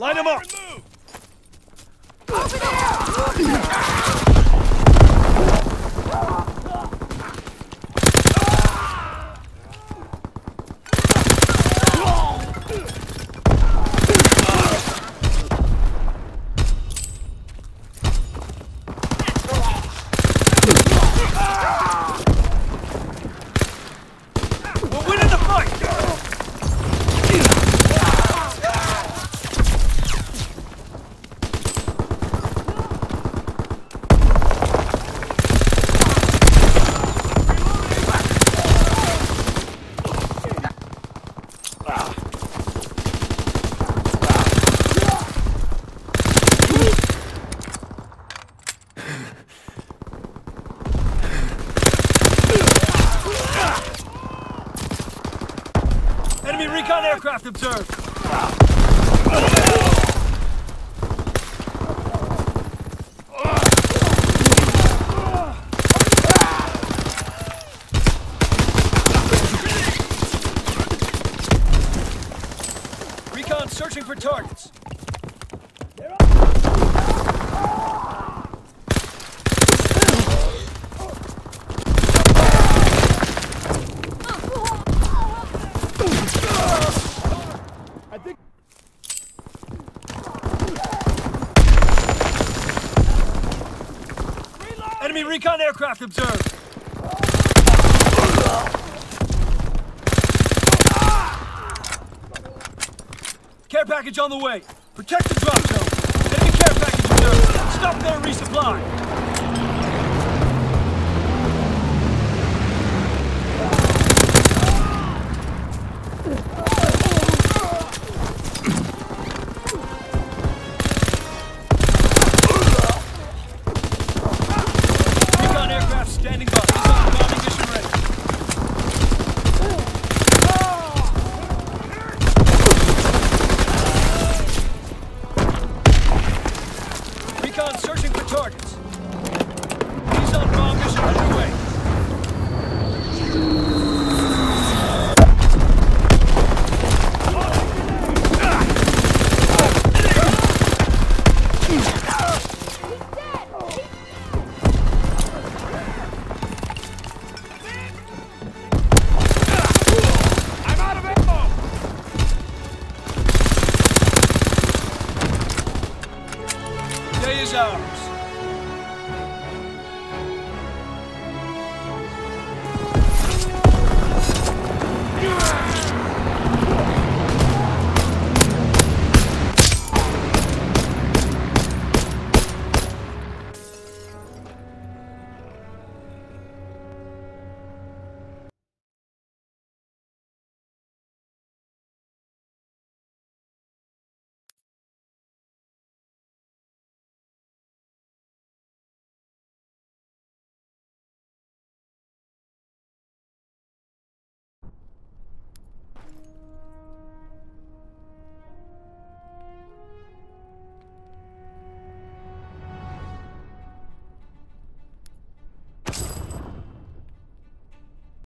Line them up! We're recon aircraft observed! Recon searching for targets. Enemy recon aircraft observed. Care package on the way. Protect the drop zone. Enemy care package observed. Stop their resupply. ours.